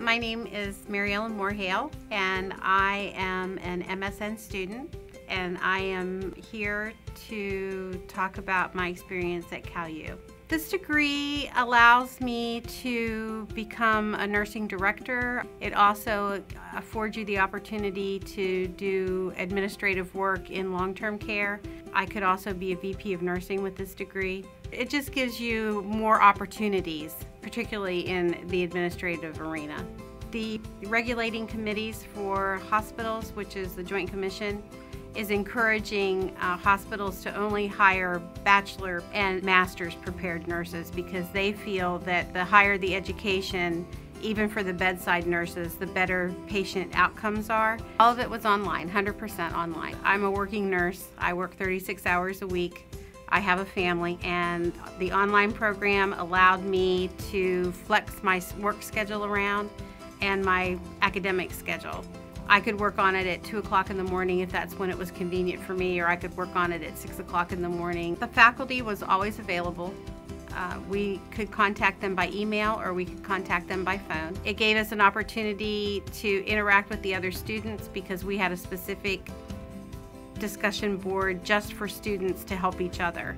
My name is Mary Ellen Moore Hale, and I am an MSN student, and I am here to talk about my experience at CalU. This degree allows me to become a nursing director. It also affords you the opportunity to do administrative work in long-term care. I could also be a VP of nursing with this degree. It just gives you more opportunities, particularly in the administrative arena. The regulating committees for hospitals, which is the Joint Commission, is encouraging uh, hospitals to only hire bachelor and master's prepared nurses because they feel that the higher the education, even for the bedside nurses, the better patient outcomes are. All of it was online, 100% online. I'm a working nurse. I work 36 hours a week. I have a family and the online program allowed me to flex my work schedule around and my academic schedule. I could work on it at 2 o'clock in the morning if that's when it was convenient for me, or I could work on it at 6 o'clock in the morning. The faculty was always available. Uh, we could contact them by email or we could contact them by phone. It gave us an opportunity to interact with the other students because we had a specific discussion board just for students to help each other.